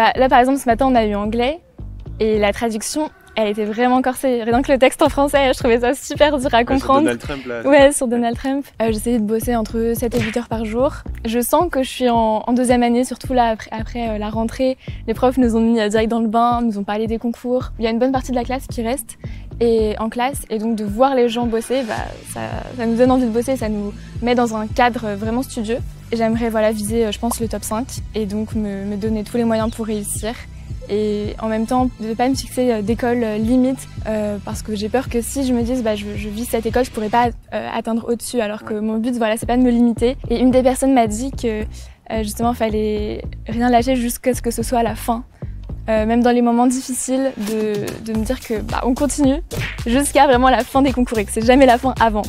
Bah, là, par exemple, ce matin, on a eu anglais et la traduction, elle était vraiment corsée. Rien que le texte en français, je trouvais ça super dur à comprendre. Ouais, sur Donald Trump, là. Ouais, sur Donald Trump. Euh, J'essayais de bosser entre 7 et 8 heures par jour. Je sens que je suis en, en deuxième année, surtout là, après, après euh, la rentrée. Les profs nous ont mis euh, direct dans le bain, nous ont parlé des concours. Il y a une bonne partie de la classe qui reste et en classe, et donc de voir les gens bosser, bah, ça, ça nous donne envie de bosser, ça nous met dans un cadre vraiment studieux. J'aimerais voilà, viser, euh, je pense, le top 5 et donc me, me donner tous les moyens pour réussir. Et en même temps de ne pas me fixer euh, d'école euh, limite euh, parce que j'ai peur que si je me dise bah, je, je vis cette école je pourrais pas euh, atteindre au-dessus. Alors que mon but voilà c'est pas de me limiter. Et une des personnes m'a dit que euh, justement fallait rien lâcher jusqu'à ce que ce soit la fin. Même dans les moments difficiles de, de me dire que bah, on continue jusqu'à vraiment la fin des concours et que c'est jamais la fin avant